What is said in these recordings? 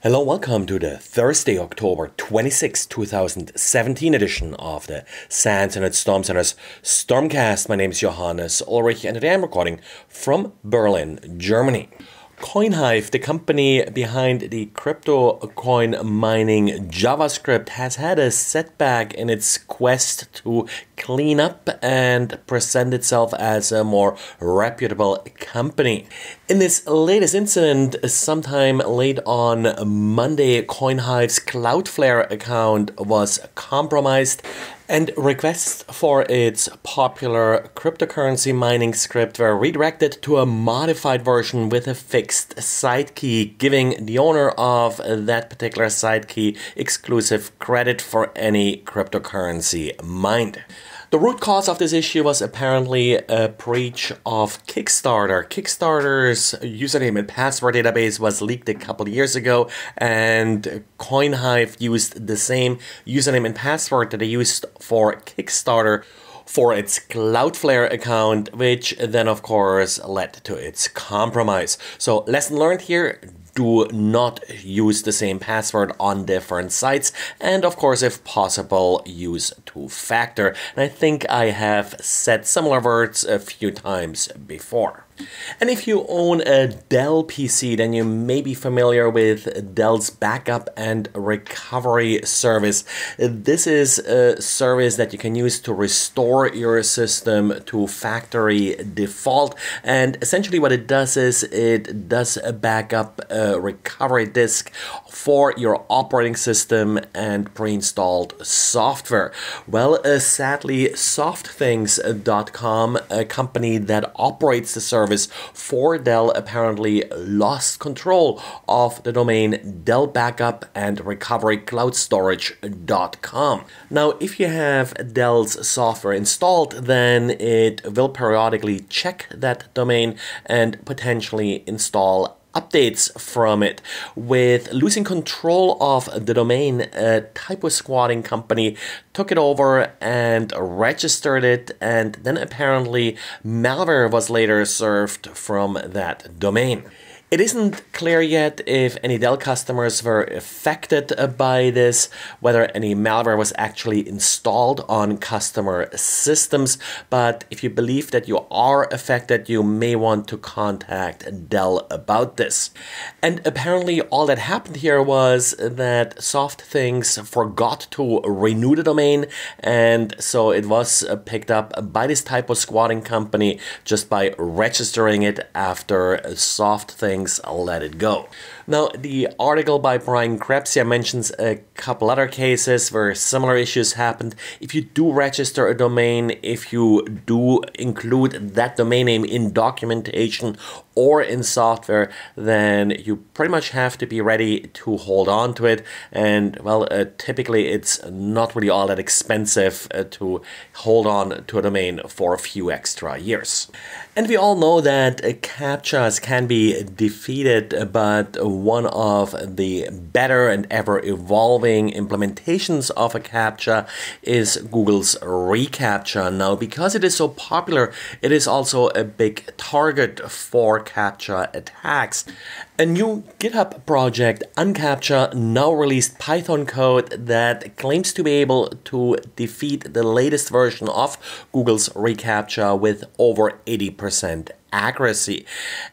Hello, welcome to the Thursday, October 26, 2017 edition of the SANS Internet Storm Center's Stormcast. My name is Johannes Ulrich and today I'm recording from Berlin, Germany. CoinHive, the company behind the crypto coin mining JavaScript, has had a setback in its quest to clean up and present itself as a more reputable company. In this latest incident, sometime late on Monday, CoinHive's Cloudflare account was compromised and requests for its popular cryptocurrency mining script were redirected to a modified version with a fixed site key, giving the owner of that particular site key exclusive credit for any cryptocurrency mined. The root cause of this issue was apparently a breach of Kickstarter. Kickstarter's username and password database was leaked a couple years ago, and CoinHive used the same username and password that they used for Kickstarter for its Cloudflare account, which then, of course, led to its compromise. So, lesson learned here do not use the same password on different sites and of course if possible use two factor and I think I have said similar words a few times before. And if you own a Dell PC, then you may be familiar with Dell's backup and recovery service. This is a service that you can use to restore your system to factory default. And essentially, what it does is it does a backup uh, recovery disk for your operating system and pre installed software. Well, uh, sadly, SoftThinks.com, a company that operates the service, service for Dell apparently lost control of the domain Dell Backup and Recovery Cloud Storage.com. Now, if you have Dell's software installed, then it will periodically check that domain and potentially install updates from it. With losing control of the domain, a typo squatting company took it over and registered it, and then apparently malware was later served from that domain. It isn't clear yet if any Dell customers were affected by this, whether any malware was actually installed on customer systems, but if you believe that you are affected, you may want to contact Dell about this. And apparently all that happened here was that SoftThinks forgot to renew the domain, and so it was picked up by this typo squatting company just by registering it after SoftThinks things, let it go. Now, the article by Brian Krebs mentions a couple other cases where similar issues happened. If you do register a domain, if you do include that domain name in documentation or in software, then you pretty much have to be ready to hold on to it. And well, uh, typically it's not really all that expensive uh, to hold on to a domain for a few extra years. And we all know that CAPTCHAs can be defeated, but one of the better and ever evolving implementations of a CAPTCHA is Google's reCAPTCHA. Now, because it is so popular, it is also a big target for CAPTCHA attacks. A new GitHub project, Uncaptcha, now released Python code that claims to be able to defeat the latest version of Google's reCAPTCHA with over 80% accuracy.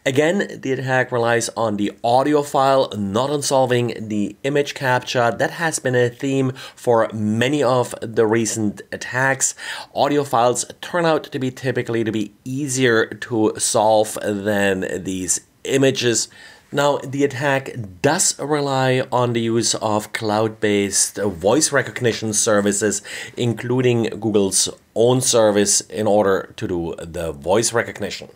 Again, the attack relies on the audio file, not on solving the image CAPTCHA. That has been a theme for many of the recent attacks. Audio files turn out to be typically to be easier to solve than these images. Now, the attack does rely on the use of cloud based voice recognition services, including Google's own service, in order to do the voice recognition.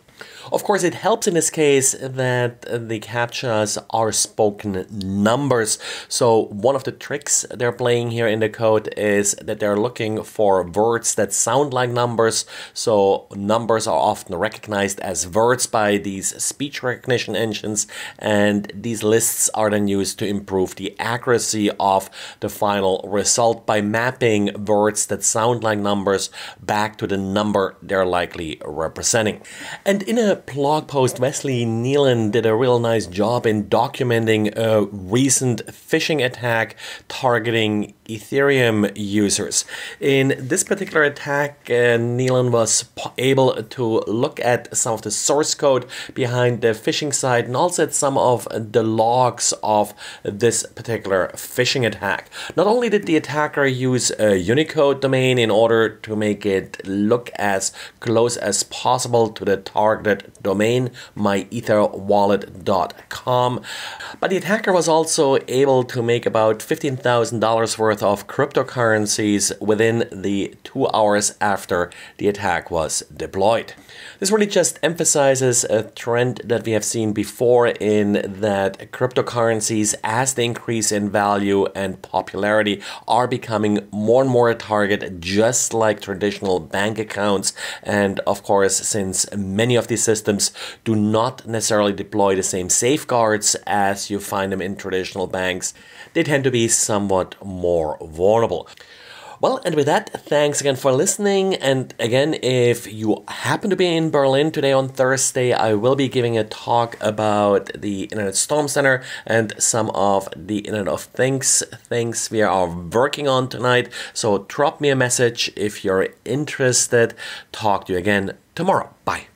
Of course, it helps in this case that the CAPTCHAs are spoken numbers. So one of the tricks they're playing here in the code is that they're looking for words that sound like numbers. So numbers are often recognized as words by these speech recognition engines, and these lists are then used to improve the accuracy of the final result by mapping words that sound like numbers back to the number they're likely representing. And in a blog post, Wesley Nealon did a real nice job in documenting a recent phishing attack targeting Ethereum users. In this particular attack, uh, Nealon was able to look at some of the source code behind the phishing site and also at some of the logs of this particular phishing attack. Not only did the attacker use a Unicode domain in order to make it look as close as possible to the targeted domain, myetherwallet.com, but the attacker was also able to make about $15,000 worth worth of cryptocurrencies within the two hours after the attack was deployed. This really just emphasizes a trend that we have seen before in that cryptocurrencies, as they increase in value and popularity, are becoming more and more a target, just like traditional bank accounts. And of course, since many of these systems do not necessarily deploy the same safeguards as you find them in traditional banks, they tend to be somewhat more vulnerable. Well, and with that, thanks again for listening. And again, if you happen to be in Berlin today on Thursday, I will be giving a talk about the Internet Storm Center and some of the Internet of Things things we are working on tonight. So drop me a message if you're interested. Talk to you again tomorrow. Bye.